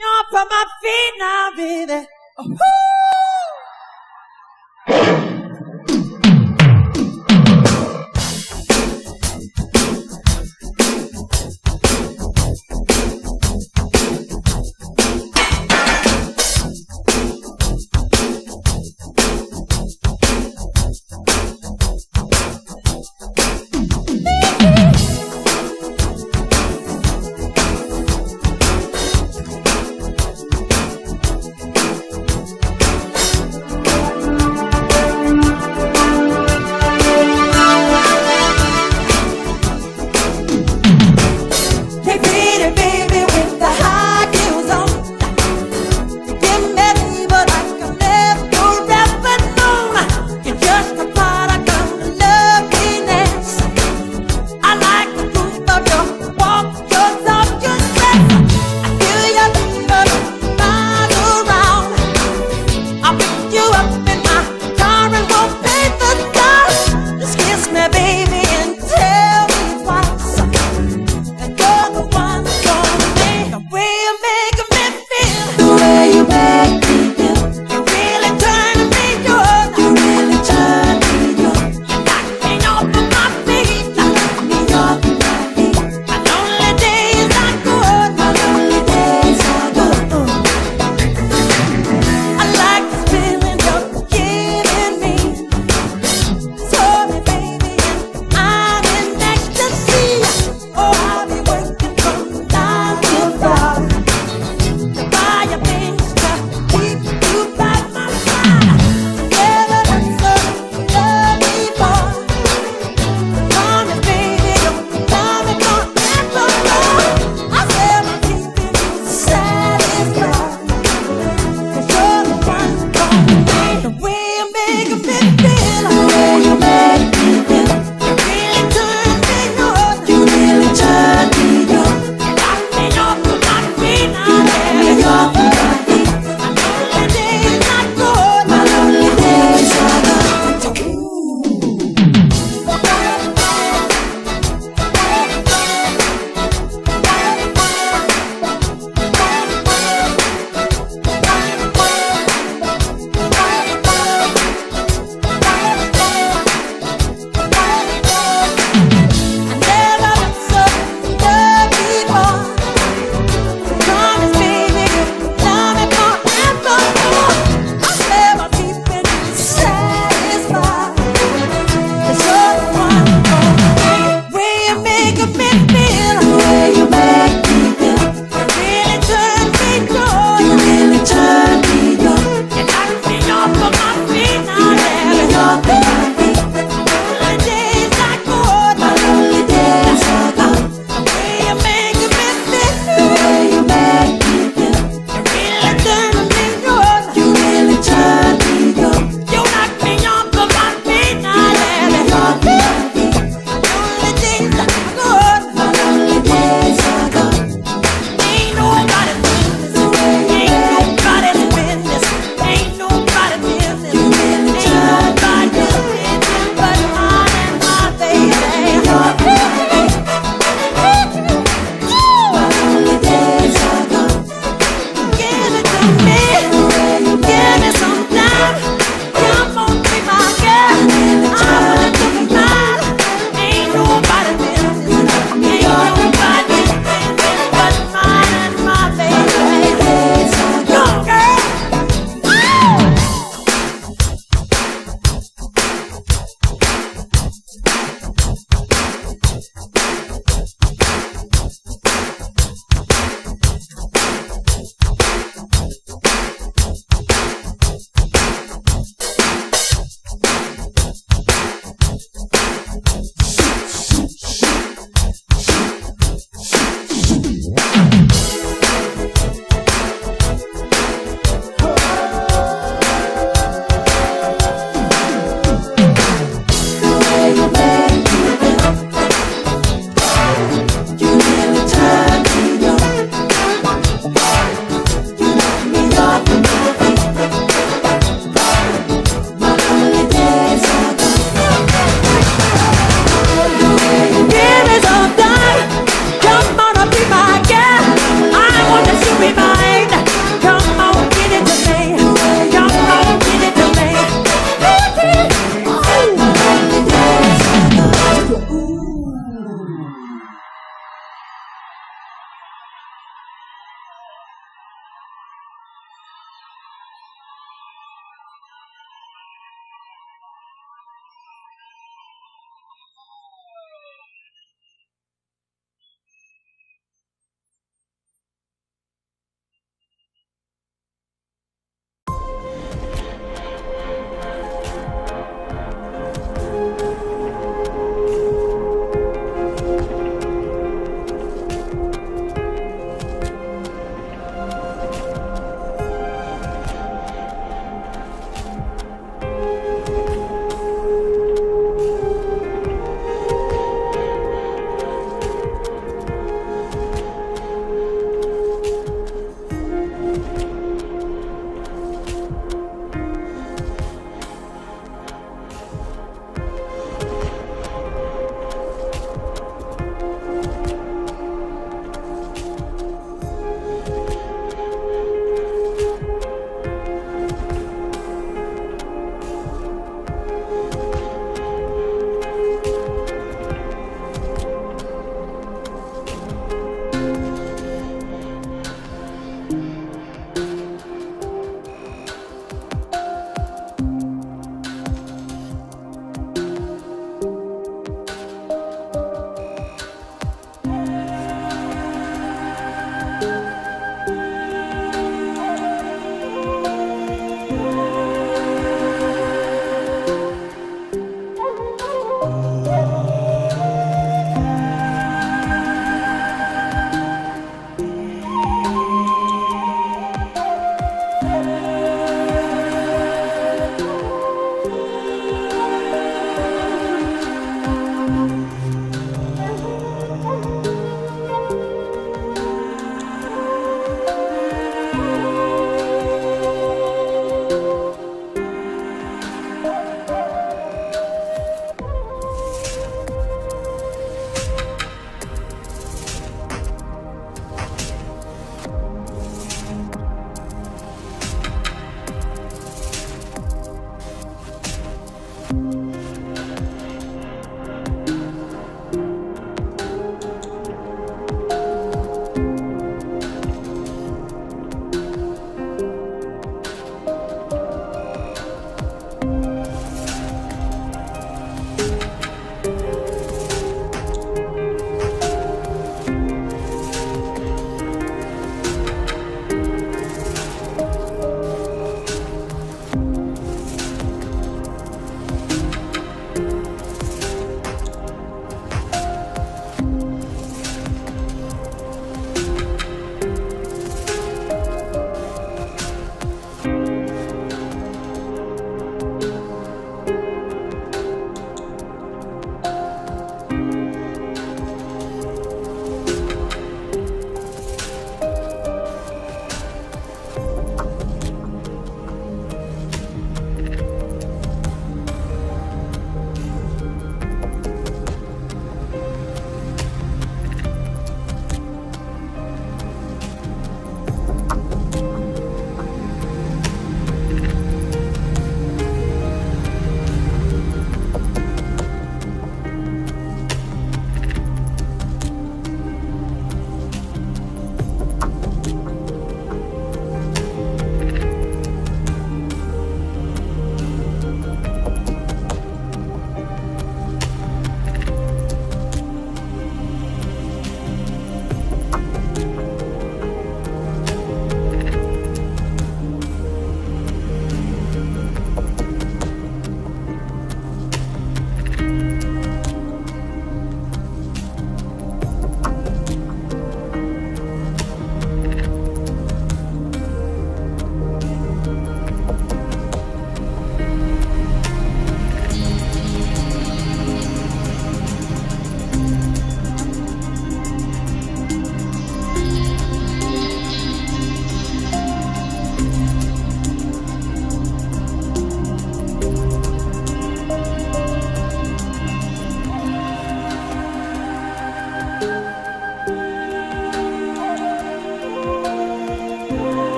Up on my feet now, baby. Oh,